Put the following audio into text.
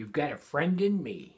You've got a friend in me.